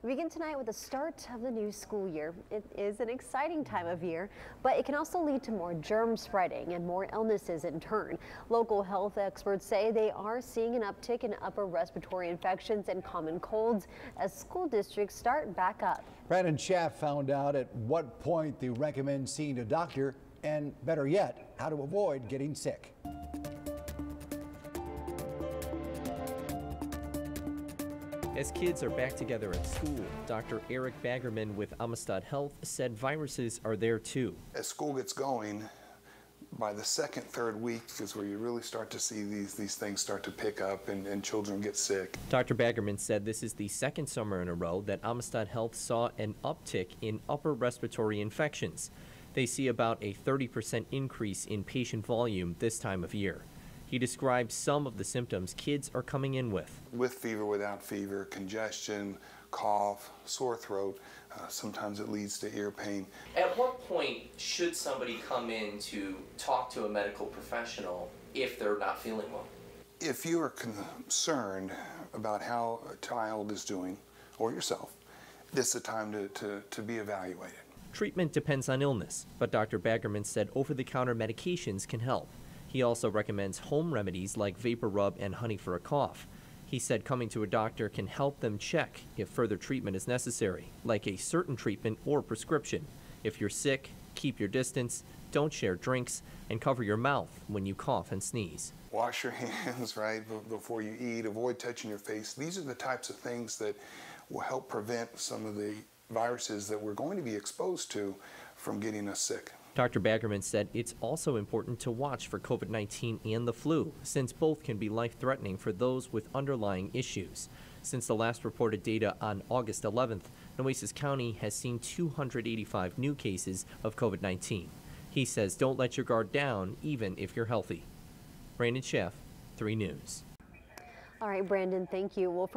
We begin tonight with the start of the new school year. It is an exciting time of year, but it can also lead to more germ spreading and more illnesses in turn. Local health experts say they are seeing an uptick in upper respiratory infections and common colds as school districts start back up. Brandon Schaff found out at what point they recommend seeing a doctor and better yet, how to avoid getting sick. As kids are back together at school, Dr. Eric Baggerman with Amistad Health said viruses are there too. As school gets going, by the second, third week is where you really start to see these, these things start to pick up and, and children get sick. Dr. Baggerman said this is the second summer in a row that Amistad Health saw an uptick in upper respiratory infections. They see about a 30% increase in patient volume this time of year. He describes some of the symptoms kids are coming in with. With fever, without fever, congestion, cough, sore throat. Uh, sometimes it leads to ear pain. At what point should somebody come in to talk to a medical professional if they're not feeling well? If you are concerned about how a child is doing, or yourself, this is a time to, to, to be evaluated. Treatment depends on illness, but Dr. Baggerman said over the counter medications can help. He also recommends home remedies like vapor rub and honey for a cough. He said coming to a doctor can help them check if further treatment is necessary, like a certain treatment or prescription. If you're sick, keep your distance, don't share drinks, and cover your mouth when you cough and sneeze. Wash your hands, right, before you eat. Avoid touching your face. These are the types of things that will help prevent some of the viruses that we're going to be exposed to from getting us sick. Dr. Baggerman said it's also important to watch for COVID 19 and the flu, since both can be life threatening for those with underlying issues. Since the last reported data on August 11th, Nueces County has seen 285 new cases of COVID 19. He says don't let your guard down, even if you're healthy. Brandon Schaff, 3 News. All right, Brandon, thank you. Well,